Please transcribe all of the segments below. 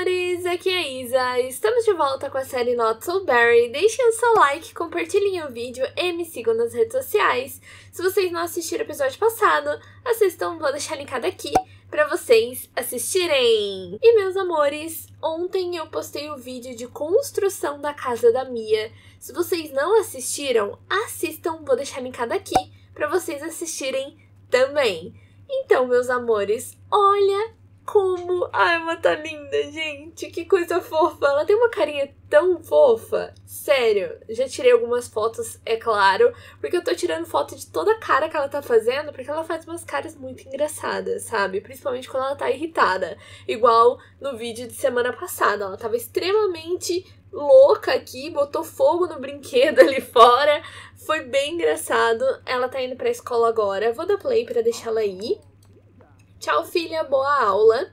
amores! Aqui é a Isa. Estamos de volta com a série Not So Berry. Deixem o seu like, compartilhem o vídeo e me sigam nas redes sociais. Se vocês não assistiram o episódio passado, assistam, vou deixar linkado aqui para vocês assistirem. E meus amores, ontem eu postei o vídeo de construção da casa da Mia. Se vocês não assistiram, assistam, vou deixar linkado aqui para vocês assistirem também. Então, meus amores, olha como a Emma tá linda, gente. Que coisa fofa. Ela tem uma carinha tão fofa. Sério, já tirei algumas fotos, é claro, porque eu tô tirando foto de toda a cara que ela tá fazendo, porque ela faz umas caras muito engraçadas, sabe? Principalmente quando ela tá irritada. Igual no vídeo de semana passada. Ela tava extremamente louca aqui, botou fogo no brinquedo ali fora. Foi bem engraçado. Ela tá indo pra escola agora. Vou dar play pra deixar ela ir. Tchau, filha, boa aula!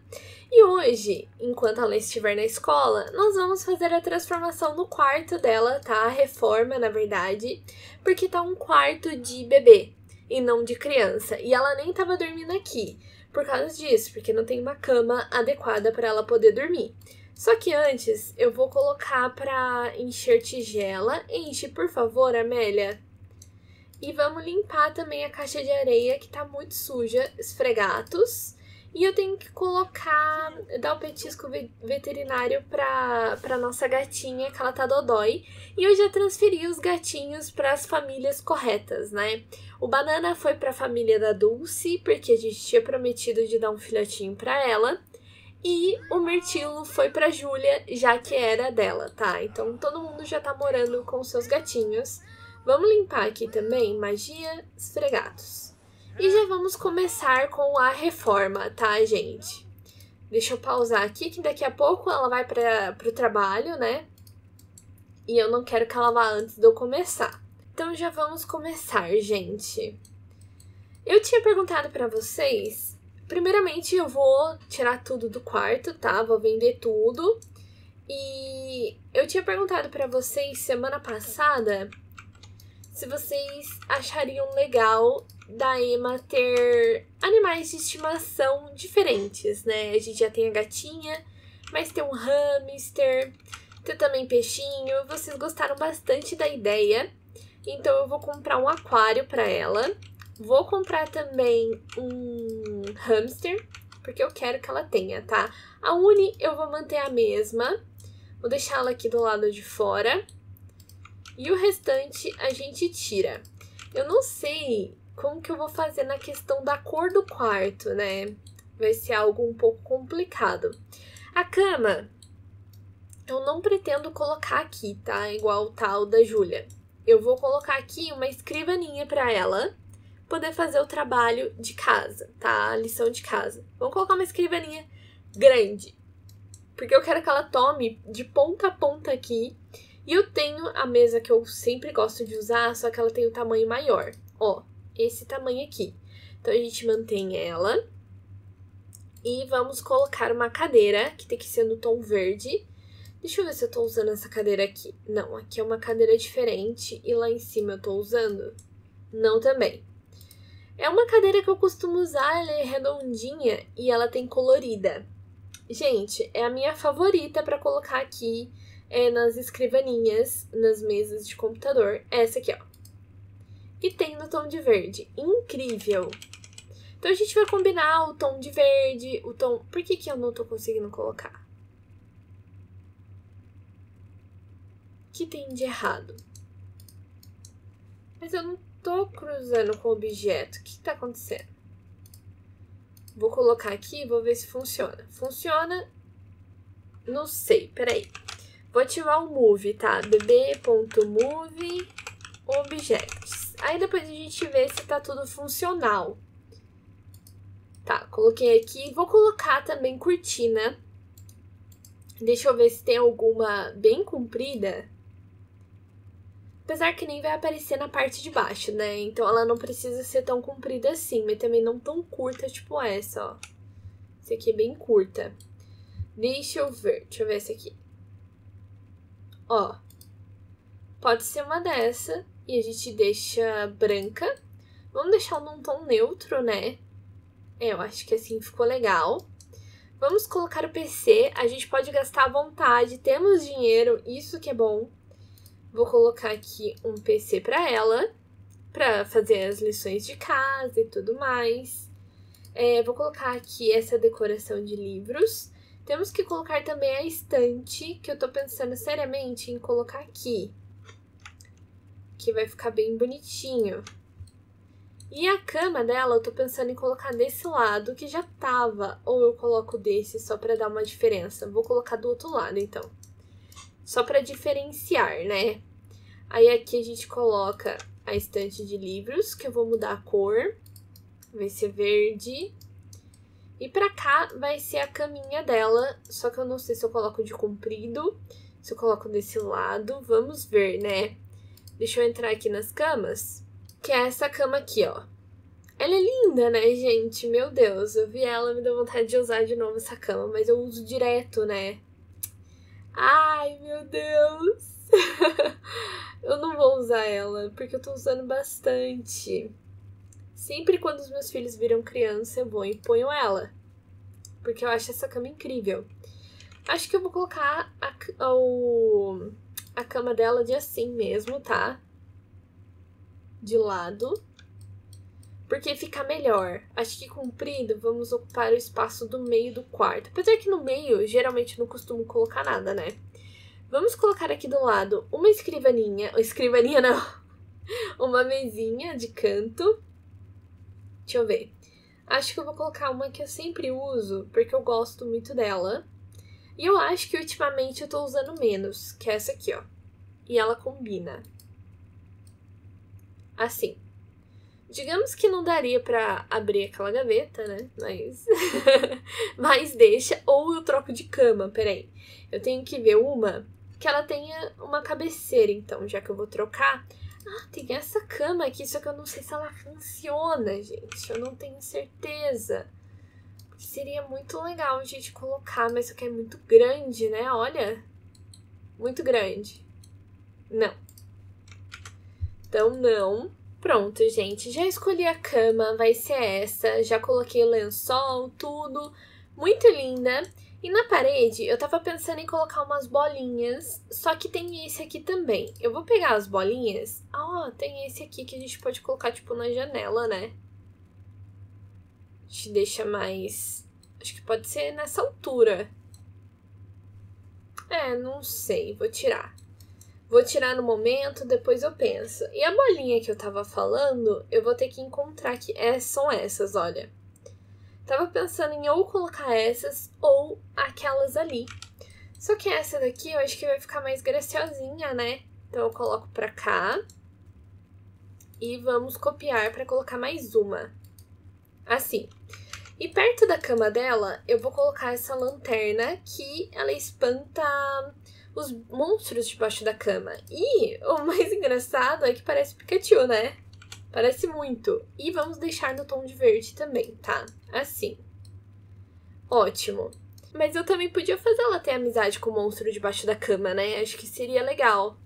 E hoje, enquanto ela estiver na escola, nós vamos fazer a transformação no quarto dela, tá? A reforma, na verdade, porque tá um quarto de bebê e não de criança. E ela nem tava dormindo aqui por causa disso, porque não tem uma cama adequada para ela poder dormir. Só que antes, eu vou colocar para encher tigela. Enche, por favor, Amélia. E vamos limpar também a caixa de areia que tá muito suja, esfregatos. E eu tenho que colocar, dar o petisco veterinário pra, pra nossa gatinha, que ela tá dodói. E eu já transferi os gatinhos para as famílias corretas, né? O Banana foi pra família da Dulce, porque a gente tinha prometido de dar um filhotinho pra ela. E o Mirtilo foi pra Júlia, já que era dela, tá? Então todo mundo já tá morando com seus gatinhos. Vamos limpar aqui também magia, esfregados. E já vamos começar com a reforma, tá, gente? Deixa eu pausar aqui, que daqui a pouco ela vai para o trabalho, né? E eu não quero que ela vá antes de eu começar. Então já vamos começar, gente. Eu tinha perguntado para vocês. Primeiramente, eu vou tirar tudo do quarto, tá? Vou vender tudo. E eu tinha perguntado para vocês semana passada se vocês achariam legal da Emma ter animais de estimação diferentes, né? A gente já tem a gatinha, mas tem um hamster, tem também peixinho. Vocês gostaram bastante da ideia, então eu vou comprar um aquário para ela. Vou comprar também um hamster, porque eu quero que ela tenha, tá? A Uni eu vou manter a mesma, vou deixá-la aqui do lado de fora. E o restante a gente tira. Eu não sei como que eu vou fazer na questão da cor do quarto, né? Vai ser algo um pouco complicado. A cama, eu não pretendo colocar aqui, tá? Igual o tal da Júlia. Eu vou colocar aqui uma escrivaninha para ela poder fazer o trabalho de casa, tá? A lição de casa. Vamos colocar uma escrivaninha grande. Porque eu quero que ela tome de ponta a ponta aqui e eu tenho a mesa que eu sempre gosto de usar, só que ela tem o um tamanho maior. Ó, esse tamanho aqui. Então a gente mantém ela. E vamos colocar uma cadeira, que tem que ser no tom verde. Deixa eu ver se eu tô usando essa cadeira aqui. Não, aqui é uma cadeira diferente. E lá em cima eu tô usando? Não também. É uma cadeira que eu costumo usar, ela é redondinha e ela tem colorida. Gente, é a minha favorita para colocar aqui é nas escrivaninhas, nas mesas de computador. Essa aqui, ó. E tem no tom de verde. Incrível! Então a gente vai combinar o tom de verde, o tom. Por que, que eu não tô conseguindo colocar? O que tem de errado? Mas eu não tô cruzando com o objeto. O que tá acontecendo? Vou colocar aqui e vou ver se funciona. Funciona? Não sei, peraí. Vou ativar o move, tá? bb.move objects. Aí depois a gente vê se tá tudo funcional. Tá, coloquei aqui. Vou colocar também cortina. Deixa eu ver se tem alguma bem comprida. Apesar que nem vai aparecer na parte de baixo, né? Então ela não precisa ser tão comprida assim, mas também não tão curta, tipo essa, ó. Essa aqui é bem curta. Deixa eu ver, deixa eu ver essa aqui. Ó, pode ser uma dessa e a gente deixa branca. Vamos deixar num tom neutro, né? É, eu acho que assim ficou legal. Vamos colocar o PC, a gente pode gastar à vontade, temos dinheiro, isso que é bom. Vou colocar aqui um PC para ela, para fazer as lições de casa e tudo mais. É, vou colocar aqui essa decoração de livros. Temos que colocar também a estante, que eu tô pensando seriamente em colocar aqui. Que vai ficar bem bonitinho. E a cama dela, eu tô pensando em colocar desse lado, que já tava. Ou eu coloco desse, só pra dar uma diferença. Vou colocar do outro lado, então. Só pra diferenciar, né? Aí aqui a gente coloca a estante de livros, que eu vou mudar a cor. Vai ser verde. E pra cá vai ser a caminha dela, só que eu não sei se eu coloco de comprido, se eu coloco desse lado. Vamos ver, né? Deixa eu entrar aqui nas camas que é essa cama aqui, ó. Ela é linda, né, gente? Meu Deus, eu vi ela, me deu vontade de usar de novo essa cama, mas eu uso direto, né? Ai, meu Deus! eu não vou usar ela, porque eu tô usando bastante. Sempre quando os meus filhos viram criança, eu vou e ponho ela. Porque eu acho essa cama incrível. Acho que eu vou colocar a, a, a cama dela de assim mesmo, tá? de lado, porque fica melhor. Acho que comprido, vamos ocupar o espaço do meio do quarto. Apesar que no meio, geralmente não costumo colocar nada, né? Vamos colocar aqui do lado uma escrivaninha, escrivaninha não, uma mesinha de canto. Deixa eu ver. Acho que eu vou colocar uma que eu sempre uso, porque eu gosto muito dela. E eu acho que ultimamente eu tô usando menos, que é essa aqui, ó. E ela combina assim. Digamos que não daria para abrir aquela gaveta, né? Mas. Mas deixa. Ou eu troco de cama, peraí. Eu tenho que ver uma que ela tenha uma cabeceira, então, já que eu vou trocar. Ah, tem essa cama aqui, só que eu não sei se ela funciona, gente. Eu não tenho certeza. Seria muito legal a gente colocar, mas só que é muito grande, né? Olha. Muito grande. Não. Então, não. Pronto, gente. Já escolhi a cama, vai ser essa. Já coloquei o lençol, tudo. Muito linda. E na parede, eu tava pensando em colocar umas bolinhas, só que tem esse aqui também. Eu vou pegar as bolinhas. Ó, oh, tem esse aqui que a gente pode colocar, tipo, na janela, né? A gente deixa mais... Acho que pode ser nessa altura. É, não sei. Vou tirar. Vou tirar no momento, depois eu penso. E a bolinha que eu tava falando, eu vou ter que encontrar que é, são essas, olha. Tava pensando em ou colocar essas ou aquelas ali. Só que essa daqui eu acho que vai ficar mais graciosinha, né? Então eu coloco pra cá. E vamos copiar para colocar mais uma. Assim. E perto da cama dela, eu vou colocar essa lanterna que ela espanta os monstros debaixo da cama. E o mais engraçado é que parece Pikachu, né? Parece muito. E vamos deixar no tom de verde também, tá? Assim. Ótimo. Mas eu também podia fazer ela ter amizade com o monstro debaixo da cama, né? Acho que seria legal.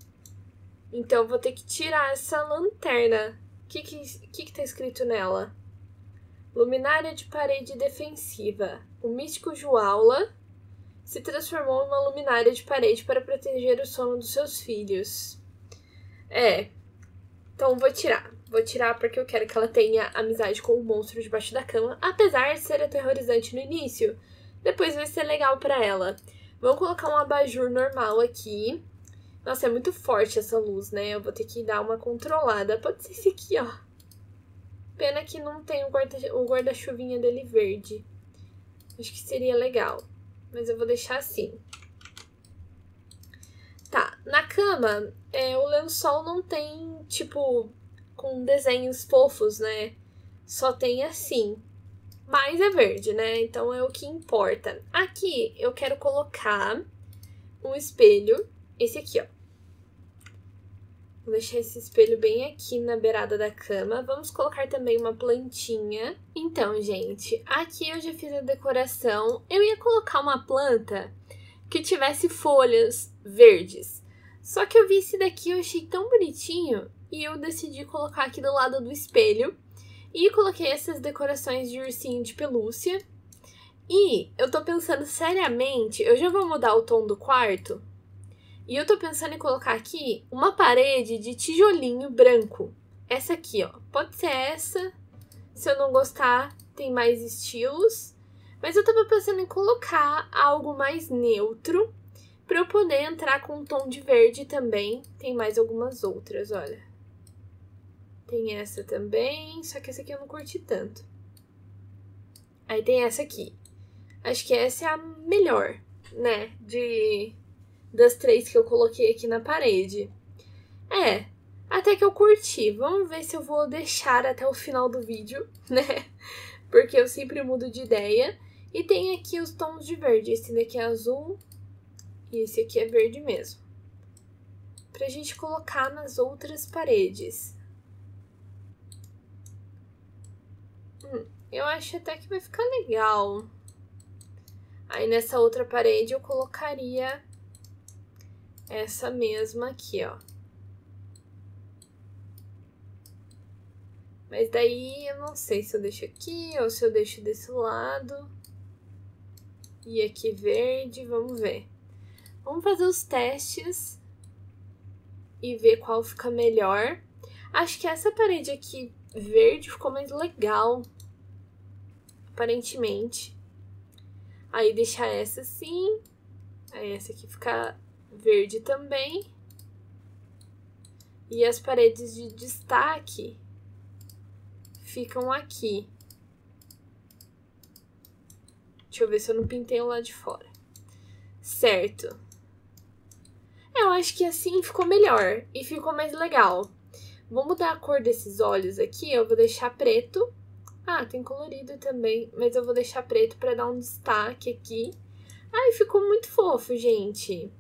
Então vou ter que tirar essa lanterna. O que, que, que, que tá escrito nela? Luminária de parede defensiva. O místico Juaula se transformou em uma luminária de parede para proteger o sono dos seus filhos. É. Então vou tirar. Vou tirar porque eu quero que ela tenha amizade com o monstro debaixo da cama, apesar de ser aterrorizante no início. Depois vai ser legal para ela. Vamos colocar um abajur normal aqui. Nossa, é muito forte essa luz, né? Eu vou ter que dar uma controlada. Pode ser esse aqui, ó. Pena que não tem o guarda-chuvinha guarda dele verde. Acho que seria legal mas eu vou deixar assim. Tá, na cama, é, o lençol não tem, tipo, com desenhos fofos, né? Só tem assim. Mas é verde, né? Então é o que importa. Aqui eu quero colocar um espelho, esse aqui, ó. Vou deixar esse espelho bem aqui na beirada da cama. Vamos colocar também uma plantinha. Então, gente, aqui eu já fiz a decoração. Eu ia colocar uma planta que tivesse folhas verdes. Só que eu vi esse daqui eu achei tão bonitinho e eu decidi colocar aqui do lado do espelho. E coloquei essas decorações de ursinho de pelúcia. E eu tô pensando seriamente, eu já vou mudar o tom do quarto. E eu tô pensando em colocar aqui uma parede de tijolinho branco. Essa aqui, ó. Pode ser essa. Se eu não gostar, tem mais estilos. Mas eu tava pensando em colocar algo mais neutro para eu poder entrar com um tom de verde também. Tem mais algumas outras, olha. Tem essa também, só que essa aqui eu não curti tanto. Aí tem essa aqui. Acho que essa é a melhor, né? De das três que eu coloquei aqui na parede. É, até que eu curti. Vamos ver se eu vou deixar até o final do vídeo, né? Porque eu sempre mudo de ideia. E tem aqui os tons de verde. Esse daqui é azul e esse aqui é verde mesmo. Pra gente colocar nas outras paredes. Eu acho até que vai ficar legal. Aí nessa outra parede eu colocaria essa mesma aqui, ó. Mas daí eu não sei se eu deixo aqui ou se eu deixo desse lado. E aqui verde, vamos ver. Vamos fazer os testes e ver qual fica melhor. Acho que essa parede aqui verde ficou mais legal, aparentemente. Aí deixar essa assim. Aí essa aqui ficar verde também. E as paredes de destaque ficam aqui. Deixa eu ver se eu não pintei o lado de fora. Certo. Eu acho que assim ficou melhor e ficou mais legal. Vou mudar a cor desses olhos aqui, eu vou deixar preto ah, tem colorido também, mas eu vou deixar preto para dar um destaque aqui. Ai, ficou muito fofo, gente.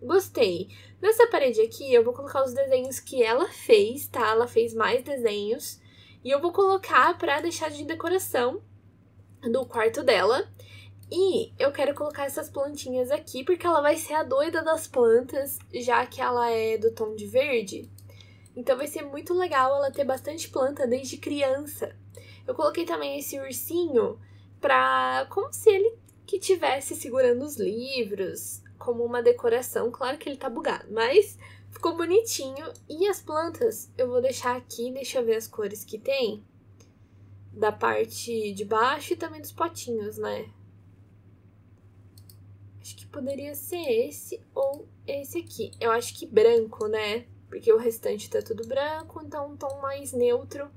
Gostei. Nessa parede aqui, eu vou colocar os desenhos que ela fez, tá? Ela fez mais desenhos. E eu vou colocar para deixar de decoração do quarto dela. E eu quero colocar essas plantinhas aqui, porque ela vai ser a doida das plantas, já que ela é do tom de verde. Então vai ser muito legal ela ter bastante planta desde criança. Eu coloquei também esse ursinho pra. como se ele que tivesse segurando os livros, como uma decoração. Claro que ele tá bugado, mas ficou bonitinho. E as plantas eu vou deixar aqui, deixa eu ver as cores que tem. Da parte de baixo e também dos potinhos, né? Acho que poderia ser esse ou esse aqui. Eu acho que branco, né? Porque o restante tá tudo branco, então um tom mais neutro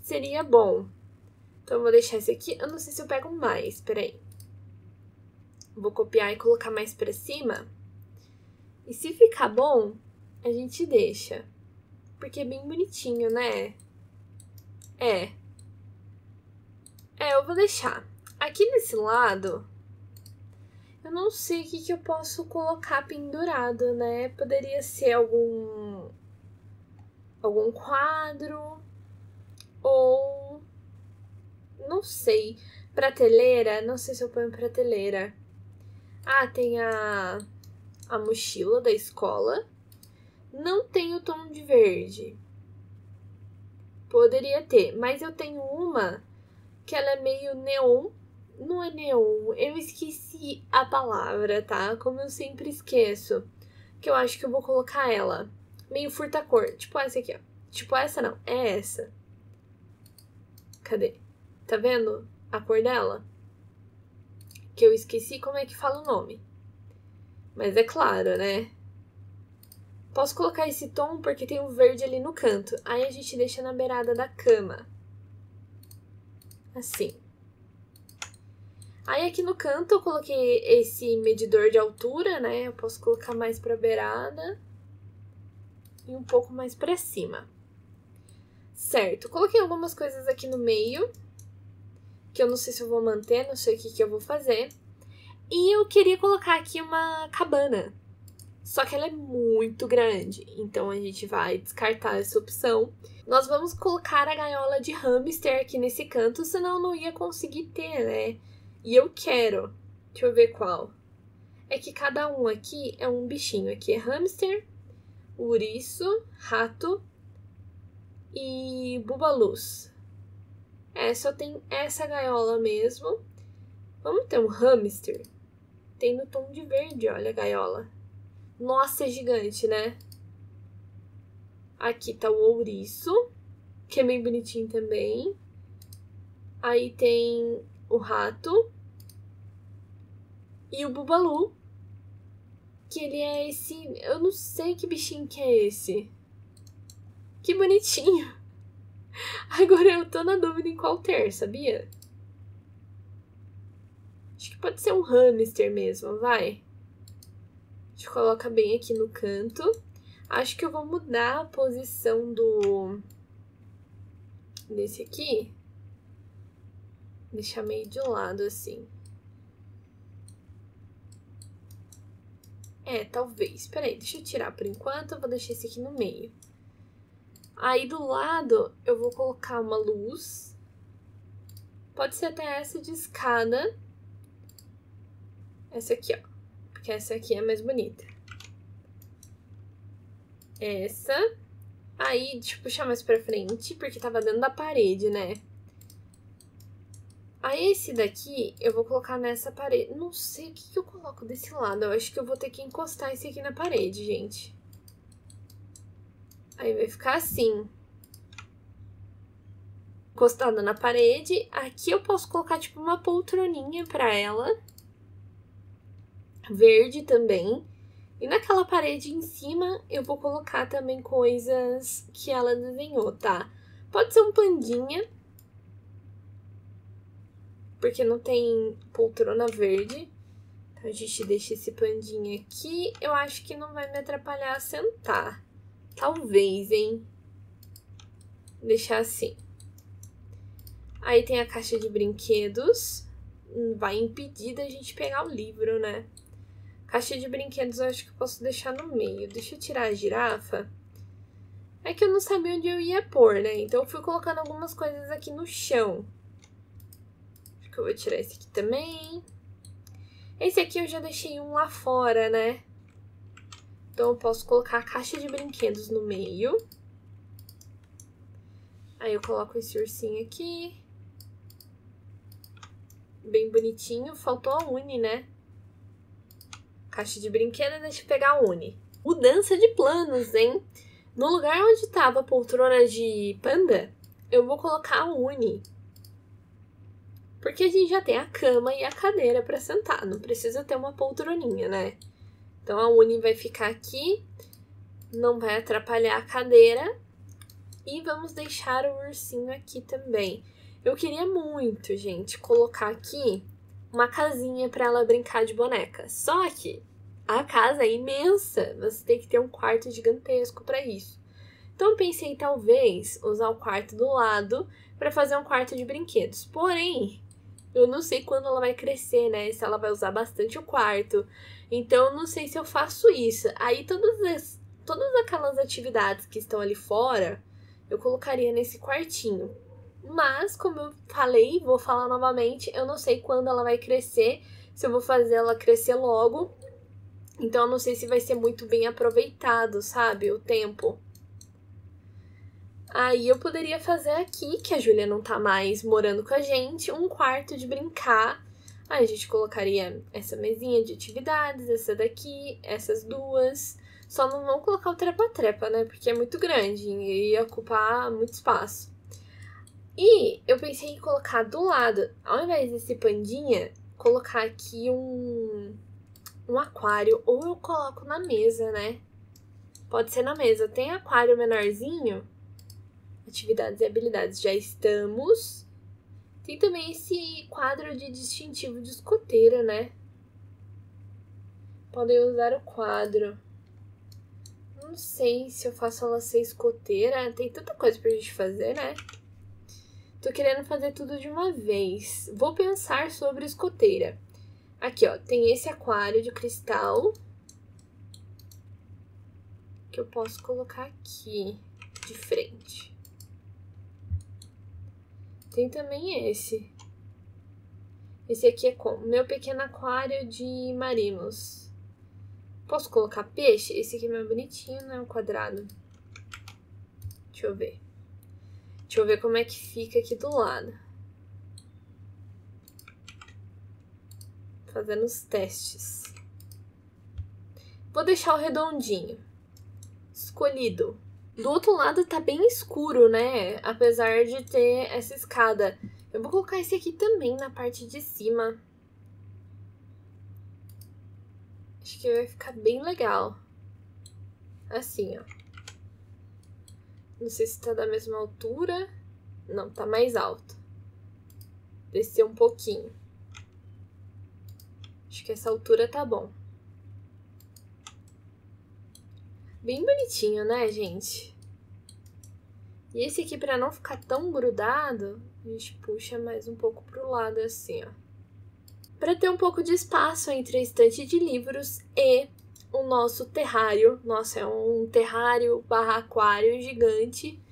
seria bom. Então, eu vou deixar esse aqui. Eu não sei se eu pego mais, peraí. Vou copiar e colocar mais pra cima. E se ficar bom, a gente deixa. Porque é bem bonitinho, né? É. É, eu vou deixar. Aqui nesse lado, eu não sei o que, que eu posso colocar pendurado, né? Poderia ser algum... Algum quadro. Ou não sei. Prateleira, não sei se eu ponho prateleira. Ah, tem a, a mochila da escola. Não tem o tom de verde. Poderia ter, mas eu tenho uma que ela é meio neon. Não é neon, eu esqueci a palavra, tá? Como eu sempre esqueço. Que eu acho que eu vou colocar ela. Meio furta-cor. Tipo essa aqui, ó. Tipo essa não, é essa. Cadê? Tá vendo a cor dela? Que eu esqueci como é que fala o nome. Mas é claro, né? Posso colocar esse tom porque tem um verde ali no canto. Aí a gente deixa na beirada da cama. Assim. Aí aqui no canto eu coloquei esse medidor de altura, né? Eu posso colocar mais pra beirada. E um pouco mais pra cima. Certo, coloquei algumas coisas aqui no meio que eu não sei se eu vou manter, não sei o que, que eu vou fazer. E eu queria colocar aqui uma cabana. Só que ela é muito grande, então a gente vai descartar essa opção. Nós vamos colocar a gaiola de hamster aqui nesse canto, senão não ia conseguir ter, né? E eu quero. Deixa eu ver qual. É que cada um aqui é um bichinho. Aqui é hamster, ouriço, rato e bubaluz. É, só tem essa gaiola mesmo. Vamos ter um hamster? Tem no tom de verde, olha a gaiola. Nossa, é gigante, né? Aqui tá o ouriço, que é bem bonitinho também. Aí tem o rato. E o bubalu. Que ele é esse... Eu não sei que bichinho que é esse. Que bonitinho. Agora eu tô na dúvida em qual ter, sabia? Acho que pode ser um hamster mesmo, vai. A gente coloca bem aqui no canto. Acho que eu vou mudar a posição do... Desse aqui. Deixar meio de lado, assim. É, talvez. Peraí, deixa eu tirar por enquanto. Eu vou deixar esse aqui no meio. Aí do lado eu vou colocar uma luz. Pode ser até essa de escada. Essa aqui, ó. Porque essa aqui é mais bonita. Essa. Aí, deixa eu puxar mais pra frente, porque tava dentro da parede, né? Aí esse daqui eu vou colocar nessa parede. Não sei o que, que eu coloco desse lado. Eu acho que eu vou ter que encostar esse aqui na parede, gente. Aí vai ficar assim. Encostada na parede. Aqui eu posso colocar, tipo, uma poltroninha pra ela. Verde também. E naquela parede em cima, eu vou colocar também coisas que ela desenhou, tá? Pode ser um pandinha. Porque não tem poltrona verde. Então, a gente deixa esse pandinha aqui. Eu acho que não vai me atrapalhar a sentar. Talvez, hein? Deixar assim. Aí tem a caixa de brinquedos. Vai impedir da gente pegar o livro, né? Caixa de brinquedos eu acho que eu posso deixar no meio. Deixa eu tirar a girafa. É que eu não sabia onde eu ia pôr, né? Então eu fui colocando algumas coisas aqui no chão. Acho que eu vou tirar esse aqui também. Esse aqui eu já deixei um lá fora, né? Então, eu posso colocar a caixa de brinquedos no meio. Aí eu coloco esse ursinho aqui. Bem bonitinho. Faltou a Uni, né? Caixa de brinquedos, deixa eu pegar a Uni. Mudança de planos, hein? No lugar onde tava a poltrona de panda, eu vou colocar a Uni. Porque a gente já tem a cama e a cadeira para sentar. Não precisa ter uma poltroninha, né? Então a uni vai ficar aqui, não vai atrapalhar a cadeira. E vamos deixar o ursinho aqui também. Eu queria muito, gente, colocar aqui uma casinha para ela brincar de boneca. Só que a casa é imensa, você tem que ter um quarto gigantesco para isso. Então pensei talvez usar o quarto do lado para fazer um quarto de brinquedos. Porém, eu não sei quando ela vai crescer, né? Se ela vai usar bastante o quarto. Então, eu não sei se eu faço isso. Aí, todas, as, todas aquelas atividades que estão ali fora, eu colocaria nesse quartinho. Mas, como eu falei, vou falar novamente, eu não sei quando ela vai crescer, se eu vou fazer ela crescer logo. Então, eu não sei se vai ser muito bem aproveitado, sabe? O tempo. Aí eu poderia fazer aqui, que a Júlia não tá mais morando com a gente, um quarto de brincar. Aí a gente colocaria essa mesinha de atividades, essa daqui, essas duas. Só não vamos colocar o trepa-trepa, né? Porque é muito grande e ia ocupar muito espaço. E eu pensei em colocar do lado, ao invés desse pandinha, colocar aqui um, um aquário. Ou eu coloco na mesa, né? Pode ser na mesa. Tem aquário menorzinho, atividades e habilidades já estamos. Tem também esse quadro de distintivo de escoteira, né? Podem usar o quadro. Não sei se eu faço ela ser escoteira. Tem tanta coisa pra gente fazer, né? Tô querendo fazer tudo de uma vez. Vou pensar sobre escoteira. Aqui, ó, tem esse aquário de cristal. Que eu posso colocar aqui, de frente. Tem também esse. Esse aqui é? Meu pequeno aquário de marimos. Posso colocar peixe? Esse aqui é mais bonitinho, né? O quadrado. Deixa eu ver. Deixa eu ver como é que fica aqui do lado. fazendo os testes. Vou deixar o redondinho. Escolhido. Do outro lado tá bem escuro, né? Apesar de ter essa escada. Eu vou colocar esse aqui também na parte de cima. Acho que vai ficar bem legal. Assim, ó. Não sei se tá da mesma altura. Não, tá mais alto. Descer um pouquinho. Acho que essa altura tá bom. Bem bonitinho, né, gente? E esse aqui, pra não ficar tão grudado, a gente puxa mais um pouco pro lado, assim, ó. Pra ter um pouco de espaço entre a estante de livros e o nosso terrário. Nossa, é um terrário barra aquário gigante.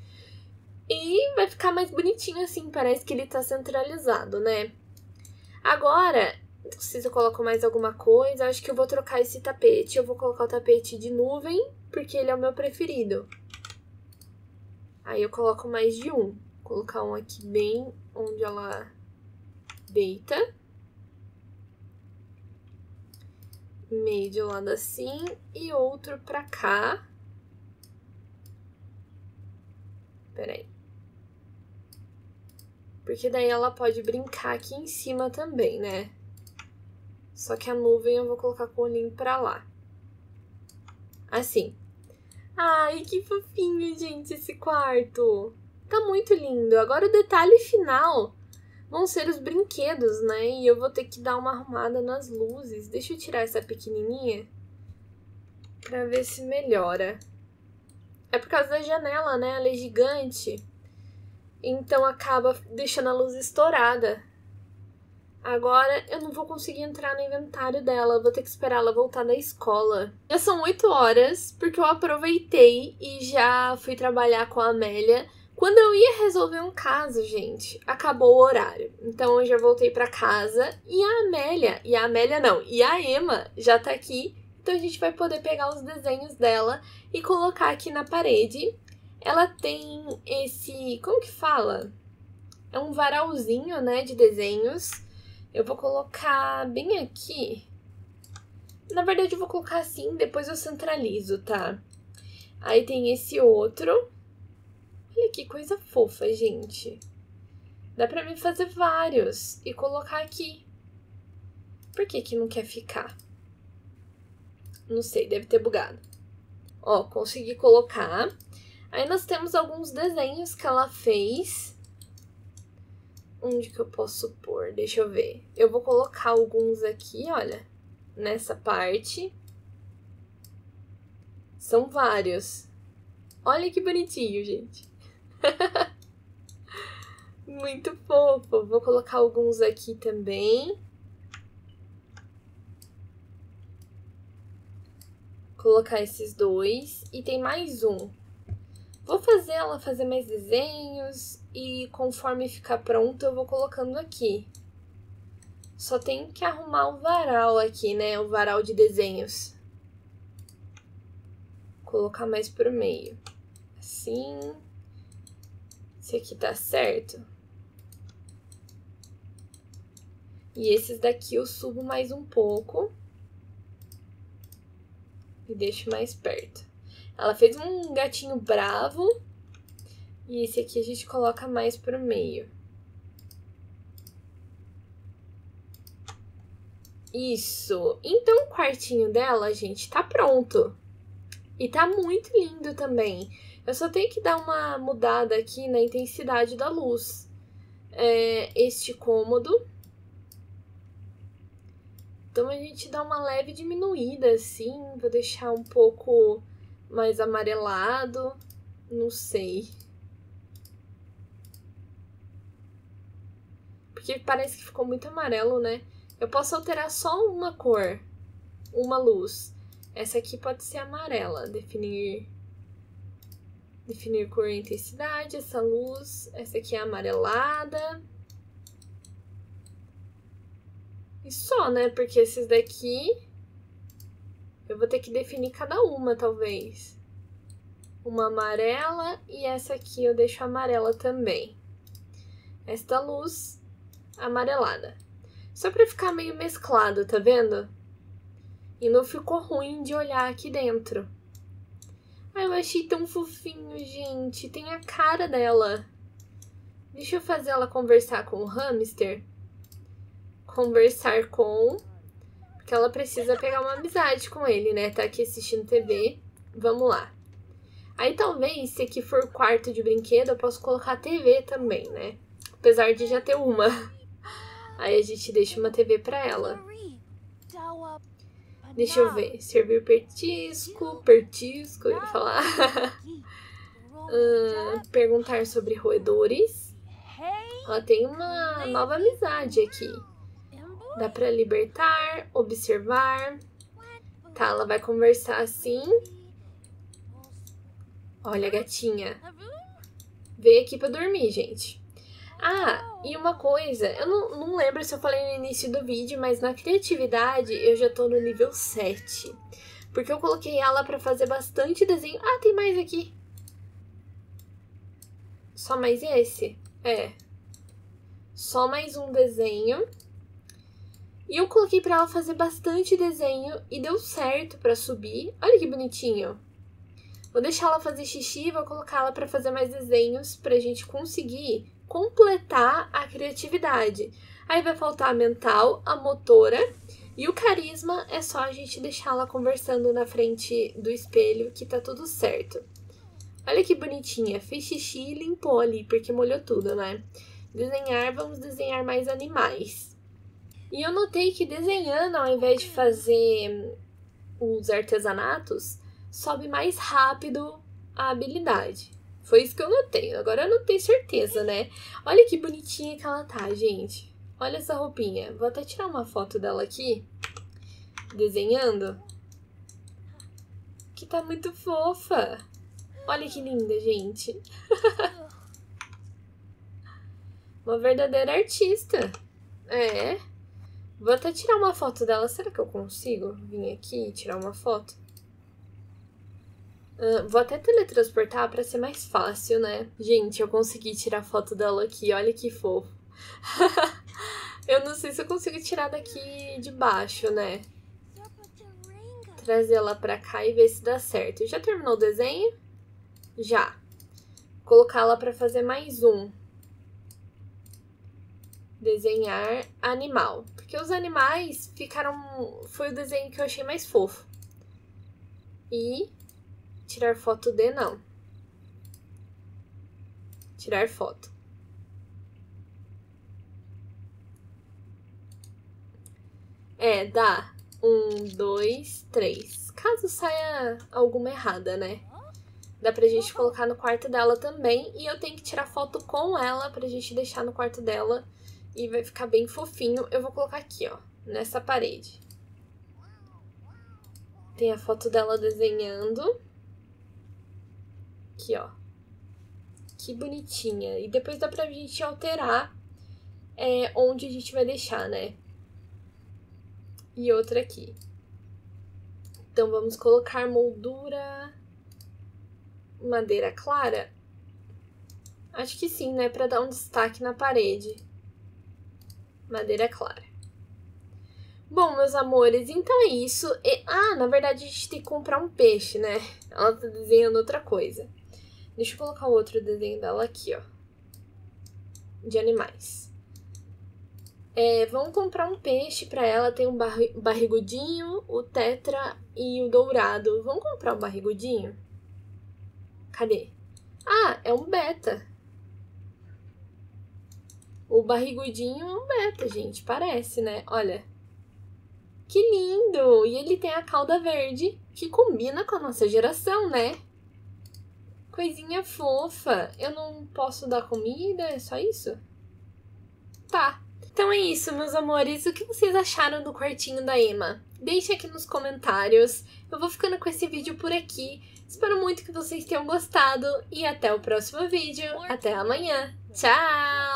E vai ficar mais bonitinho assim, parece que ele tá centralizado, né? Agora, se eu coloco mais alguma coisa, acho que eu vou trocar esse tapete. Eu vou colocar o tapete de nuvem porque ele é o meu preferido. Aí eu coloco mais de um. Vou colocar um aqui bem onde ela deita. Meio de lado assim e outro pra cá. Peraí. Porque daí ela pode brincar aqui em cima também, né? Só que a nuvem eu vou colocar com o olhinho pra lá. Assim. Ai, que fofinho, gente, esse quarto. Tá muito lindo. Agora o detalhe final vão ser os brinquedos, né? E eu vou ter que dar uma arrumada nas luzes. Deixa eu tirar essa pequenininha pra ver se melhora. É por causa da janela, né? Ela é gigante. Então acaba deixando a luz estourada. Agora eu não vou conseguir entrar no inventário dela, vou ter que esperar ela voltar da escola. Já são 8 horas, porque eu aproveitei e já fui trabalhar com a Amélia. Quando eu ia resolver um caso, gente, acabou o horário. Então eu já voltei para casa e a Amélia, e a Amélia não, e a Emma já tá aqui. Então a gente vai poder pegar os desenhos dela e colocar aqui na parede. Ela tem esse, como que fala? É um varalzinho, né, de desenhos eu vou colocar bem aqui. Na verdade, eu vou colocar assim, depois eu centralizo, tá? Aí tem esse outro. Olha que coisa fofa, gente. Dá pra mim fazer vários e colocar aqui. Por que que não quer ficar? Não sei, deve ter bugado. Ó, consegui colocar. Aí nós temos alguns desenhos que ela fez Onde que eu posso pôr? Deixa eu ver. Eu vou colocar alguns aqui, olha, nessa parte. São vários. Olha que bonitinho, gente. Muito fofo. Vou colocar alguns aqui também. Colocar esses dois. E tem mais um. Vou fazer ela fazer mais desenhos e conforme ficar pronto eu vou colocando aqui. Só tenho que arrumar o varal aqui, né? O varal de desenhos. Colocar mais pro meio. Assim. Esse aqui tá certo. E esses daqui eu subo mais um pouco. E deixo mais perto. Ela fez um gatinho bravo. E esse aqui a gente coloca mais pro meio. Isso. Então o quartinho dela, gente, tá pronto. E tá muito lindo também. Eu só tenho que dar uma mudada aqui na intensidade da luz. É, este cômodo. Então a gente dá uma leve diminuída assim, vou deixar um pouco mais amarelado, não sei. Porque parece que ficou muito amarelo, né? Eu posso alterar só uma cor, uma luz. Essa aqui pode ser amarela, definir definir cor e intensidade, essa luz, essa aqui é amarelada. E só, né? Porque esses daqui eu vou ter que definir cada uma, talvez. Uma amarela e essa aqui eu deixo amarela também. Esta luz amarelada. Só pra ficar meio mesclado, tá vendo? E não ficou ruim de olhar aqui dentro. Ai, eu achei tão fofinho, gente. Tem a cara dela. Deixa eu fazer ela conversar com o hamster. Conversar com. Porque ela precisa pegar uma amizade com ele, né? Tá aqui assistindo TV. Vamos lá. Aí talvez, se aqui for quarto de brinquedo, eu posso colocar TV também, né? Apesar de já ter uma. Aí a gente deixa uma TV pra ela. Deixa eu ver. Servir pertisco, pertisco, eu ia falar. uh, perguntar sobre roedores. Ela tem uma nova amizade aqui. Dá pra libertar, observar. Tá, ela vai conversar assim. Olha, gatinha. Veio aqui pra dormir, gente. Ah, e uma coisa, eu não, não lembro se eu falei no início do vídeo, mas na criatividade eu já tô no nível 7. Porque eu coloquei ela pra fazer bastante desenho. Ah, tem mais aqui. Só mais esse? É. Só mais um desenho. E eu coloquei pra ela fazer bastante desenho e deu certo pra subir. Olha que bonitinho. Vou deixar ela fazer xixi e vou colocar ela pra fazer mais desenhos pra gente conseguir completar a criatividade. Aí vai faltar a mental, a motora e o carisma é só a gente deixá-la conversando na frente do espelho que tá tudo certo. Olha que bonitinha, fez xixi e limpou ali, porque molhou tudo, né? Desenhar, vamos desenhar mais animais. E eu notei que desenhando, ao invés de fazer os artesanatos, sobe mais rápido a habilidade. Foi isso que eu notei. Agora eu não tenho certeza, né? Olha que bonitinha que ela tá, gente. Olha essa roupinha. Vou até tirar uma foto dela aqui. Desenhando. Que tá muito fofa. Olha que linda, gente. uma verdadeira artista. É. Vou até tirar uma foto dela. Será que eu consigo vir aqui e tirar uma foto? Vou até teletransportar para ser mais fácil, né? Gente, eu consegui tirar foto dela aqui, olha que fofo. eu não sei se eu consigo tirar daqui de baixo, né? Trazer ela pra cá e ver se dá certo. Já terminou o desenho? Já. Colocá-la para fazer mais um. Desenhar animal. Porque os animais ficaram... Foi o desenho que eu achei mais fofo. E Tirar foto de não. Tirar foto. É, dá. Um, dois, três. Caso saia alguma errada, né? Dá pra gente colocar no quarto dela também. E eu tenho que tirar foto com ela pra gente deixar no quarto dela. E vai ficar bem fofinho. Eu vou colocar aqui, ó. Nessa parede. Tem a foto dela desenhando. Aqui, ó. Que bonitinha. E depois dá pra gente alterar é, onde a gente vai deixar, né? E outra aqui. Então, vamos colocar moldura madeira clara. Acho que sim, né? Pra dar um destaque na parede. Madeira clara. Bom, meus amores, então é isso. E, ah, na verdade a gente tem que comprar um peixe, né? Ela tá desenhando outra coisa. Deixa eu colocar o outro desenho dela aqui, ó. De animais. É, vamos comprar um peixe para ela. Tem um barrigudinho, o tetra e o dourado. Vamos comprar o barrigudinho? Cadê? Ah, é um beta. O barrigudinho é um beta, gente. Parece, né? Olha. Que lindo! E ele tem a cauda verde, que combina com a nossa geração, né? Coisinha fofa. Eu não posso dar comida? É só isso? Tá. Então é isso, meus amores. O que vocês acharam do quartinho da Emma? Deixe aqui nos comentários. Eu vou ficando com esse vídeo por aqui. Espero muito que vocês tenham gostado e até o próximo vídeo. Até amanhã. Tchau!